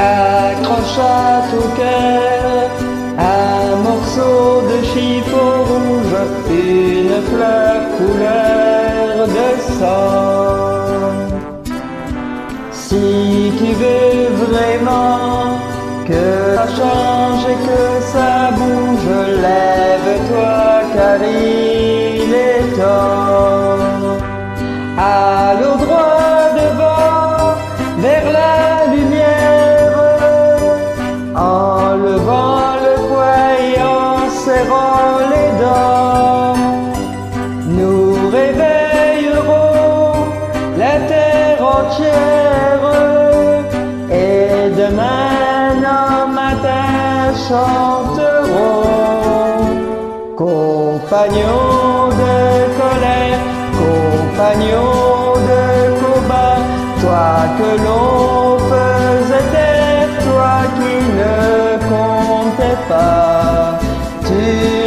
accroche à ton cœur un morceau de chiffon rouge, une fleur couleur de sang. Si tu veux vraiment que ça change et que ça bouge, lève-toi car il est temps. Nous réveillerons la terre entière. Et demain en matin chanterons. Compagnons de colère, compagnons de combat, toi que l'on faisait taire, toi qui ne comptais pas, tu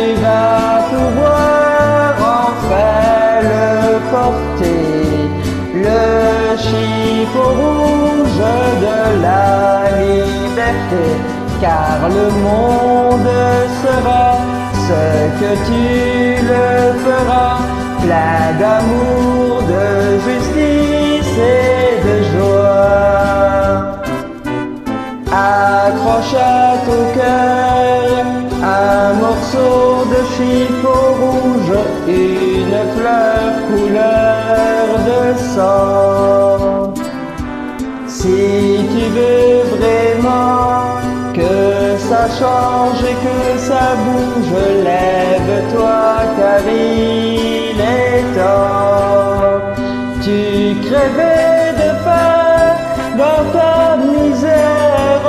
le chiffon rouge de la liberté, car le monde sera ce que tu le feras, plein d'amour, de justice et de joie. Accroche à ton cœur un morceau de chiffon rouge, une fleur couleur change et que ça bouge, lève-toi car il est temps. Tu crevais de faim dans ta misère,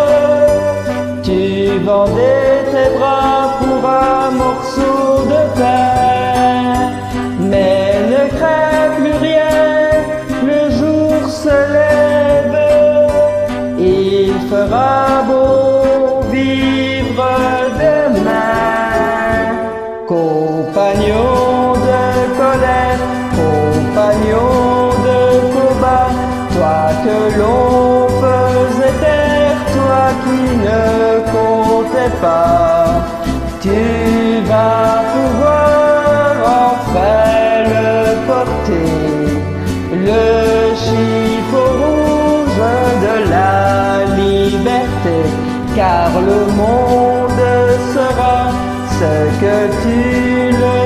tu vendais tes bras pour un morceau de pain, mais ne crains plus rien, le jour se lève, il fera beau que l'on faisait taire, toi qui ne comptais pas, tu vas pouvoir enfin le porter, le chiffon rouge de la liberté, car le monde sera ce que tu le